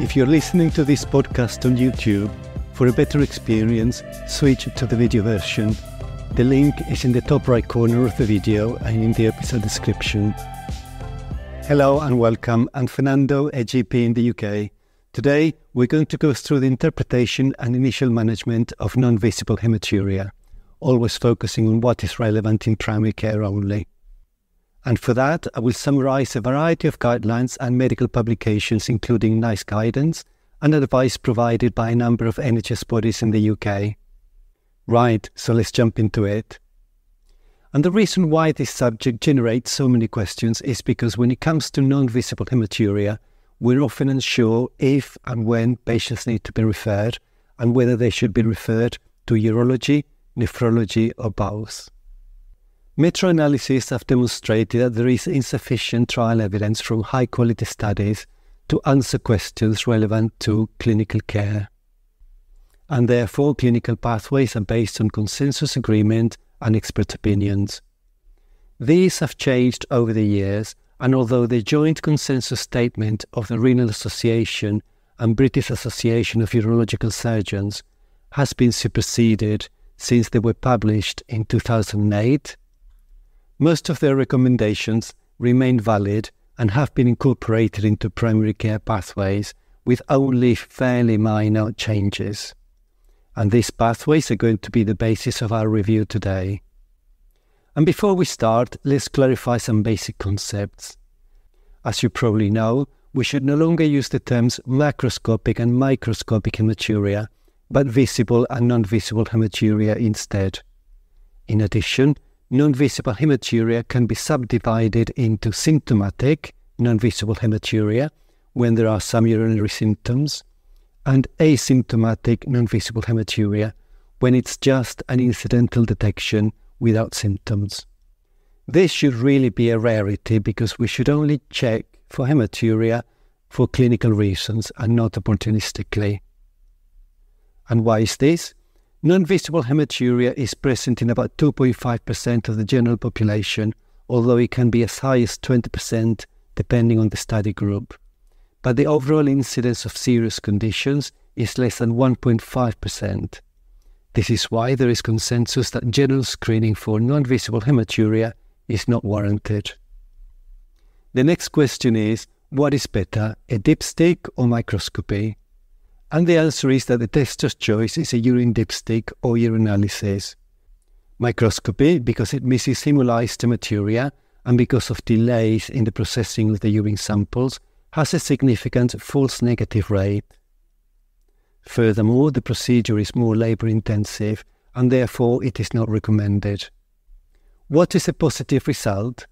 If you're listening to this podcast on YouTube, for a better experience, switch to the video version. The link is in the top right corner of the video and in the episode description. Hello and welcome. I'm Fernando, a GP in the UK. Today, we're going to go through the interpretation and initial management of non visible hematuria, always focusing on what is relevant in primary care only. And for that, I will summarize a variety of guidelines and medical publications, including NICE guidance and advice provided by a number of NHS bodies in the UK. Right, so let's jump into it. And the reason why this subject generates so many questions is because when it comes to non visible hematuria, we're often unsure if and when patients need to be referred and whether they should be referred to urology, nephrology, or both. Meta analyses have demonstrated that there is insufficient trial evidence from high quality studies to answer questions relevant to clinical care. And therefore, clinical pathways are based on consensus agreement and expert opinions. These have changed over the years, and although the joint consensus statement of the Renal Association and British Association of Urological Surgeons has been superseded since they were published in 2008, most of their recommendations remain valid and have been incorporated into primary care pathways with only fairly minor changes. And these pathways are going to be the basis of our review today. And before we start, let's clarify some basic concepts. As you probably know, we should no longer use the terms macroscopic and microscopic hematuria, but visible and non visible hematuria instead. In addition, non-visible hematuria can be subdivided into symptomatic non-visible hematuria when there are some urinary symptoms and asymptomatic non-visible hematuria when it's just an incidental detection without symptoms. This should really be a rarity because we should only check for hematuria for clinical reasons and not opportunistically. And why is this? Non-visible hematuria is present in about 2.5% of the general population, although it can be as high as 20% depending on the study group. But the overall incidence of serious conditions is less than 1.5%. This is why there is consensus that general screening for non-visible hematuria is not warranted. The next question is, what is better, a dipstick or microscopy? And the answer is that the tester's choice is a urine dipstick or urinalysis. Microscopy because it misses hemolyzed hematuria and because of delays in the processing of the urine samples has a significant false negative rate. Furthermore, the procedure is more labor intensive and therefore it is not recommended. What is a positive result?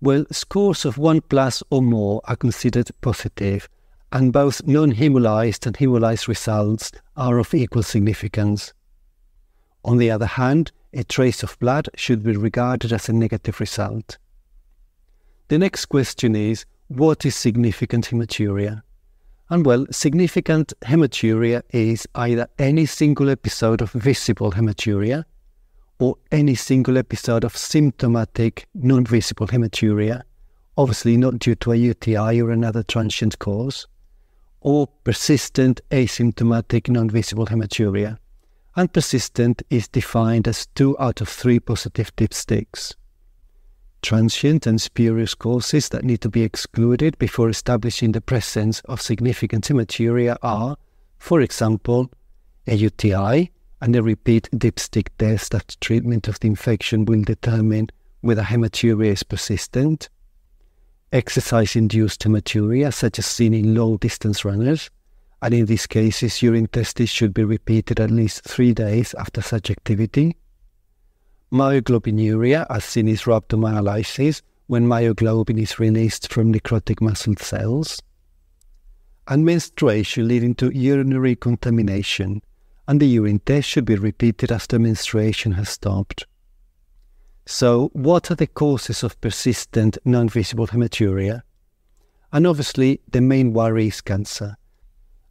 Well, scores of 1 plus or more are considered positive and both non-hemolyzed and hemolyzed results are of equal significance. On the other hand, a trace of blood should be regarded as a negative result. The next question is, what is significant hematuria? And well, significant hematuria is either any single episode of visible hematuria or any single episode of symptomatic non-visible hematuria, obviously not due to a UTI or another transient cause, or persistent asymptomatic non-visible hematuria. And persistent is defined as two out of three positive dipsticks. Transient and spurious causes that need to be excluded before establishing the presence of significant hematuria are, for example, a UTI and a repeat dipstick test after treatment of the infection will determine whether hematuria is persistent, exercise induced hematuria, such as seen in long distance runners, and in these cases, urine tests should be repeated at least three days after such activity. Myoglobinuria, as seen in rhabdomyolysis, when myoglobin is released from necrotic muscle cells. And menstruation leading to urinary contamination, and the urine test should be repeated after menstruation has stopped. So, what are the causes of persistent non visible hematuria? And obviously, the main worry is cancer.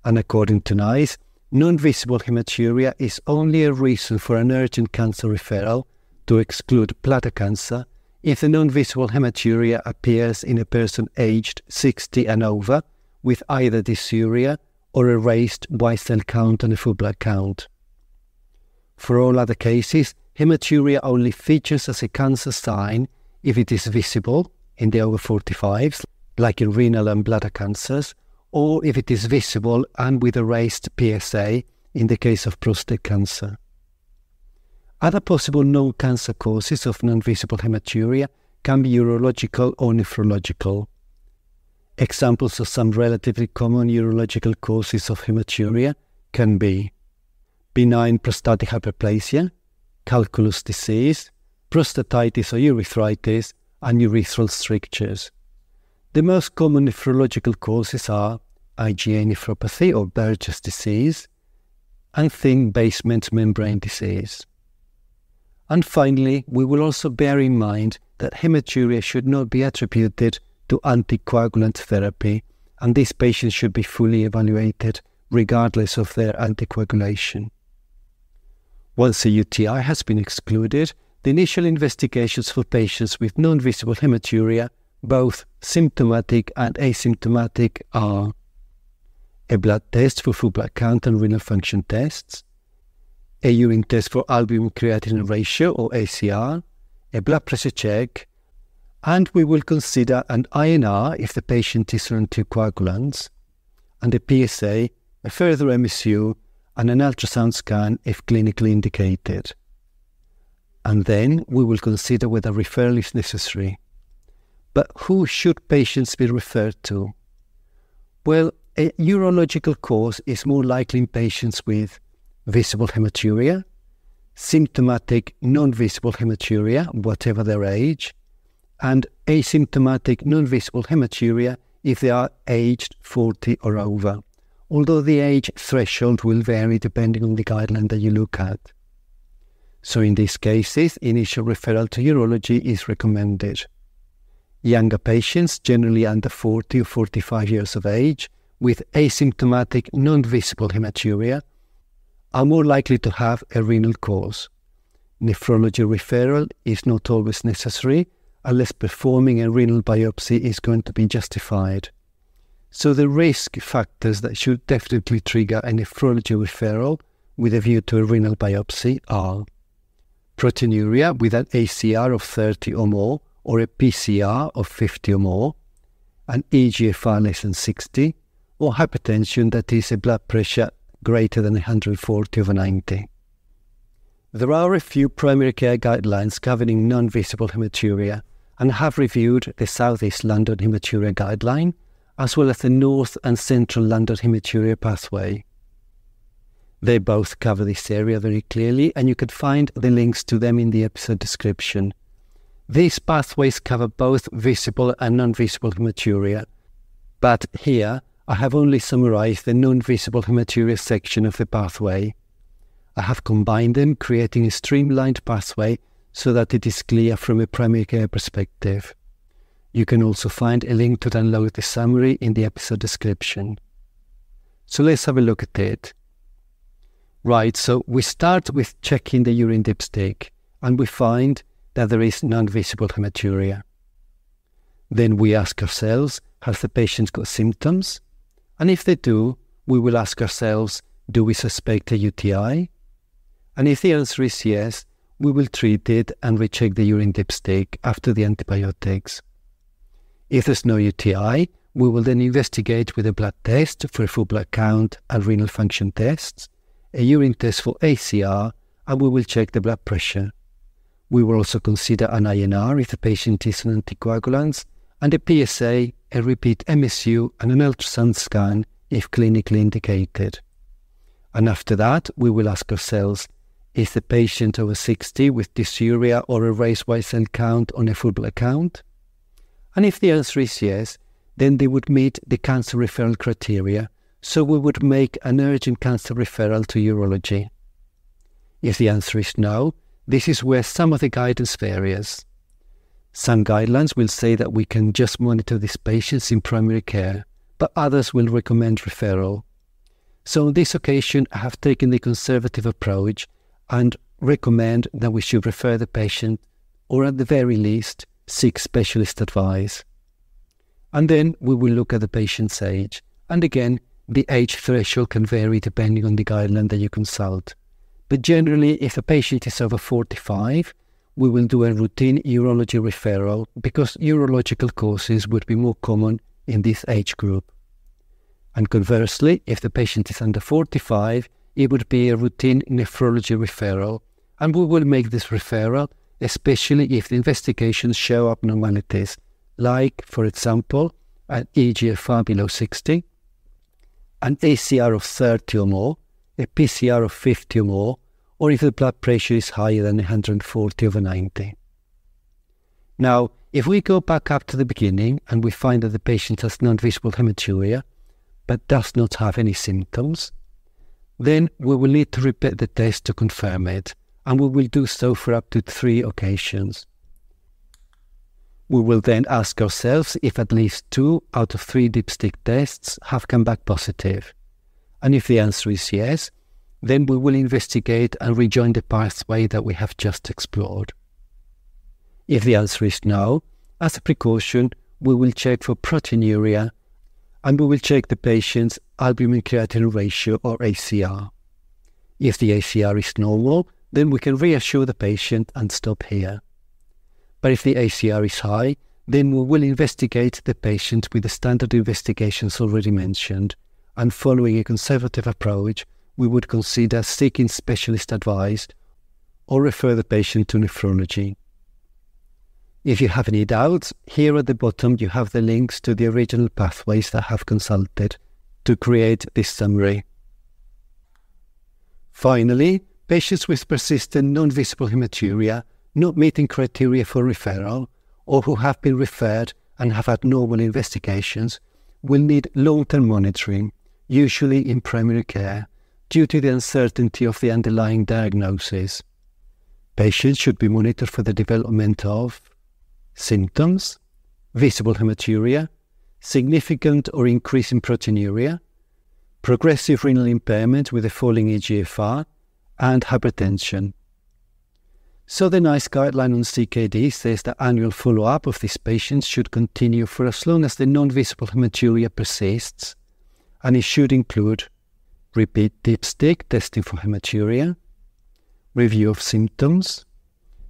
And according to NICE, non visible hematuria is only a reason for an urgent cancer referral to exclude bladder cancer if the non visible hematuria appears in a person aged 60 and over with either dysuria or a raised white cell count and a full blood count. For all other cases, hematuria only features as a cancer sign if it is visible in the over 45s, like in renal and bladder cancers, or if it is visible and with a raised PSA in the case of prostate cancer. Other possible known cancer causes of non-visible hematuria can be urological or nephrological. Examples of some relatively common urological causes of hematuria can be benign prostatic hyperplasia, calculus disease, prostatitis or urethritis, and urethral strictures. The most common nephrological causes are IgA nephropathy or Berger's disease and thin basement membrane disease. And finally, we will also bear in mind that hematuria should not be attributed to anticoagulant therapy, and these patients should be fully evaluated regardless of their anticoagulation. Once a UTI has been excluded, the initial investigations for patients with non-visible hematuria, both symptomatic and asymptomatic, are a blood test for full blood count and renal function tests, a urine test for albumin creatinine ratio or ACR, a blood pressure check, and we will consider an INR if the patient is on anticoagulants, and a PSA, a further MSU, and an ultrasound scan if clinically indicated. And then we will consider whether referral is necessary. But who should patients be referred to? Well, a urological cause is more likely in patients with visible hematuria, symptomatic non-visible hematuria, whatever their age, and asymptomatic non-visible hematuria if they are aged 40 or over, although the age threshold will vary depending on the guideline that you look at. So in these cases, initial referral to urology is recommended. Younger patients, generally under 40 or 45 years of age, with asymptomatic non-visible hematuria are more likely to have a renal cause. Nephrology referral is not always necessary unless performing a renal biopsy is going to be justified. So the risk factors that should definitely trigger a nephrology referral with a view to a renal biopsy are proteinuria with an ACR of 30 or more or a PCR of 50 or more, an EGFR less than 60, or hypertension that is a blood pressure greater than 140 over 90. There are a few primary care guidelines governing non-visible hematuria and have reviewed the Southeast London Hematuria Guideline as well as the North and Central London Hematuria Pathway. They both cover this area very clearly and you can find the links to them in the episode description. These pathways cover both visible and non-visible hematuria, but here I have only summarized the non-visible hematuria section of the pathway. I have combined them, creating a streamlined pathway so that it is clear from a primary care perspective. You can also find a link to download the summary in the episode description. So let's have a look at it. Right, so we start with checking the urine dipstick and we find that there is non-visible hematuria. Then we ask ourselves, has the patient got symptoms? And if they do, we will ask ourselves, do we suspect a UTI? And if the answer is yes, we will treat it and recheck the urine dipstick after the antibiotics. If there's no UTI, we will then investigate with a blood test for a full blood count and renal function tests, a urine test for ACR, and we will check the blood pressure. We will also consider an INR if the patient is on anticoagulants and a PSA, a repeat MSU, and an ultrasound scan if clinically indicated. And after that, we will ask ourselves is the patient over 60 with dysuria or a raised white cell count on a full blood count? And if the answer is yes, then they would meet the cancer referral criteria, so we would make an urgent cancer referral to urology. If the answer is no, this is where some of the guidance varies. Some guidelines will say that we can just monitor these patients in primary care, but others will recommend referral. So on this occasion, I have taken the conservative approach and recommend that we should refer the patient, or at the very least, seek specialist advice. And then we will look at the patient's age. And again, The age threshold can vary depending on the guideline that you consult. But generally, if a patient is over 45, we will do a routine urology referral because urological causes would be more common in this age group. And conversely, if the patient is under 45, it would be a routine nephrology referral, and we will make this referral especially if the investigations show abnormalities, like, for example, an EGFR below 60, an ACR of 30 or more, a PCR of 50 or more, or if the blood pressure is higher than 140 over 90. Now, if we go back up to the beginning and we find that the patient has non-visible hematuria, but does not have any symptoms, then we will need to repeat the test to confirm it, and we will do so for up to three occasions. We will then ask ourselves if at least two out of three dipstick tests have come back positive. And if the answer is yes, then we will investigate and rejoin the pathway that we have just explored. If the answer is no, as a precaution, we will check for proteinuria and we will check the patient's albumin creatinine ratio or ACR. If the ACR is normal, then we can reassure the patient and stop here. But if the ACR is high, then we will investigate the patient with the standard investigations already mentioned, and following a conservative approach, we would consider seeking specialist advice or refer the patient to nephrology. If you have any doubts, here at the bottom you have the links to the original pathways that have consulted to create this summary. Finally, patients with persistent non-visible hematuria not meeting criteria for referral or who have been referred and have had normal investigations will need long-term monitoring, usually in primary care, due to the uncertainty of the underlying diagnosis. Patients should be monitored for the development of symptoms, visible hematuria, significant or increasing proteinuria, progressive renal impairment with a falling EGFR, and hypertension. So the NICE guideline on CKD says that annual follow-up of these patients should continue for as long as the non-visible hematuria persists, and it should include repeat dipstick testing for hematuria, review of symptoms,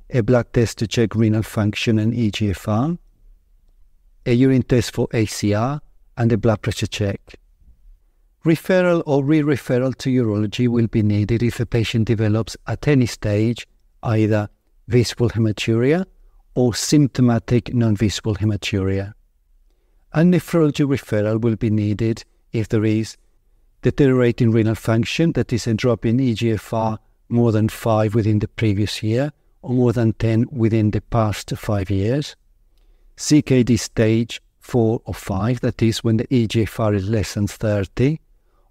a blood test to check renal function and EGFR, a urine test for ACR, and a blood pressure check. Referral or re-referral to urology will be needed if a patient develops at any stage either visible hematuria or symptomatic non-visible hematuria. A nephrology referral will be needed if there is deteriorating renal function, that is a drop in EGFR more than 5 within the previous year or more than 10 within the past 5 years, CKD stage 4 or 5, that is when the EGFR is less than 30,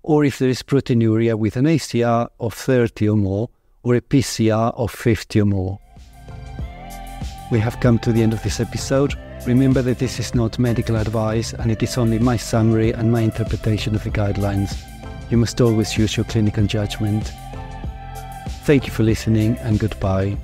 or if there is proteinuria with an ACR of 30 or more, or a PCR of 50 or more. We have come to the end of this episode. Remember that this is not medical advice and it is only my summary and my interpretation of the guidelines. You must always use your clinical judgment. Thank you for listening and goodbye.